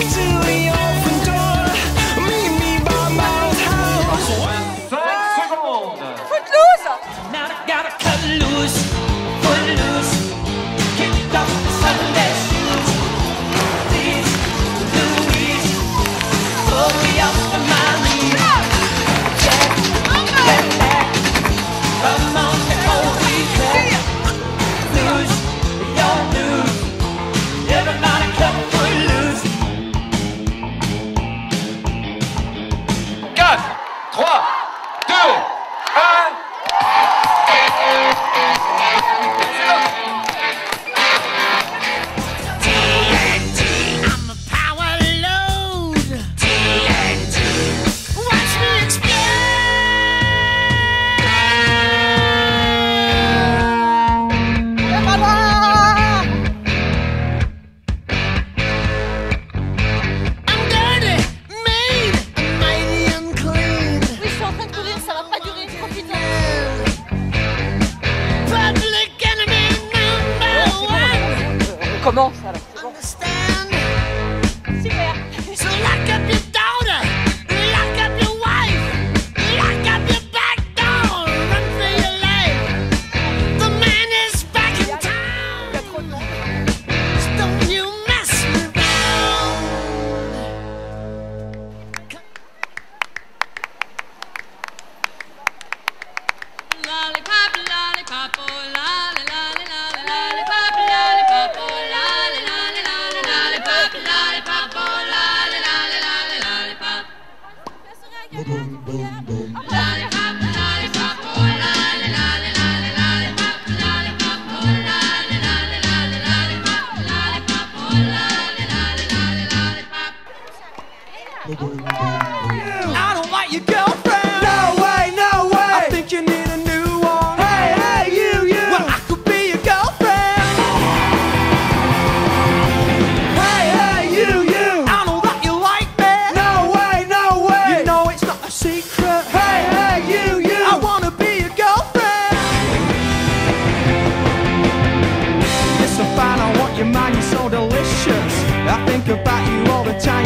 to your commence alors. I don't like your girlfriend. No way, no way. I think you need a new one. Hey, hey, you, you. Well, I could be your girlfriend. Hey, hey, you, you. I know that you like me. No way, no way. You know it's not a secret. Hey, hey, you, you. I wanna be your girlfriend. You're so fine, I want your mind, you're so delicious. I think about you all the time.